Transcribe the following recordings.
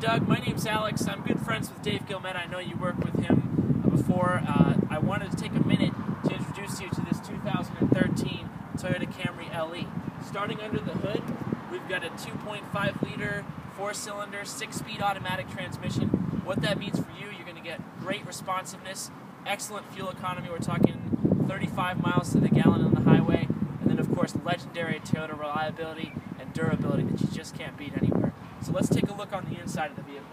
Doug. My name's Alex. I'm good friends with Dave Gilmet. I know you worked with him before. Uh, I wanted to take a minute to introduce you to this 2013 Toyota Camry LE. Starting under the hood, we've got a 2.5 liter, four cylinder, six speed automatic transmission. What that means for you, you're going to get great responsiveness, excellent fuel economy. We're talking 35 miles to the gallon on the highway, and then, of course, legendary Toyota reliability and durability that you just can't beat anywhere. So let's take a look on the inside of the vehicle.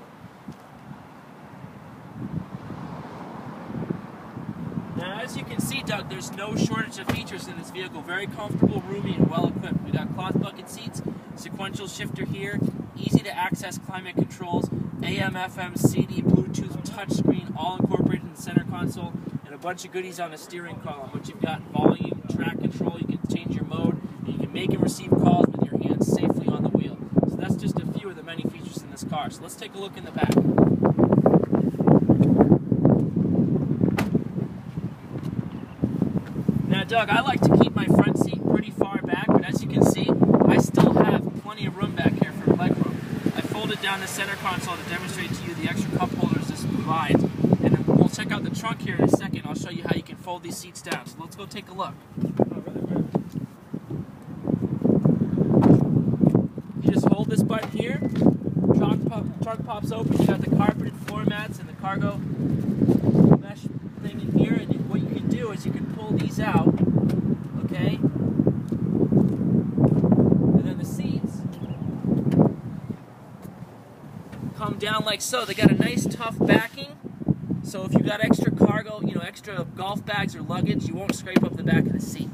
Now, as you can see, Doug, there's no shortage of features in this vehicle. Very comfortable, roomy, and well equipped. We got cloth bucket seats, sequential shifter here, easy to access climate controls, AM, FM, CD, Bluetooth, touchscreen, all incorporated in the center console, and a bunch of goodies on the steering column. But you've got volume, track control, you can change your mode, and you can make and receive calls with your hands safely on the wheel. So that's just a few of the many features in this car. So let's take a look in the back. Now, Doug, I like to keep my front seat pretty far back, but as you can see, I still have plenty of room back here for legroom. I folded down the center console to demonstrate to you the extra cup holders this provides. And then we'll check out the trunk here in a second. I'll show you how you can fold these seats down. So let's go take a look. You just hold this button here, pop, trunk pops open, you got the carpeted floor mats and the cargo mesh thing in here, and you, what you can do is you can pull these out, okay? And then the seats come down like so. They got a nice tough backing, so if you got extra cargo, you know, extra golf bags or luggage, you won't scrape up the back of the seat.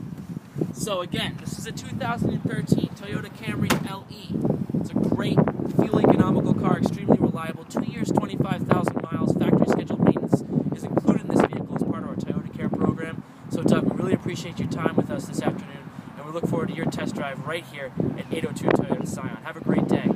So again, this is a 2013 Toyota Camry LE. It's a great, fuel economical car, extremely reliable. Two years, 25,000 miles. Factory scheduled maintenance is included in this vehicle as part of our Toyota Care program. So Doug, we really appreciate your time with us this afternoon, and we look forward to your test drive right here at 802 Toyota Scion. Have a great day.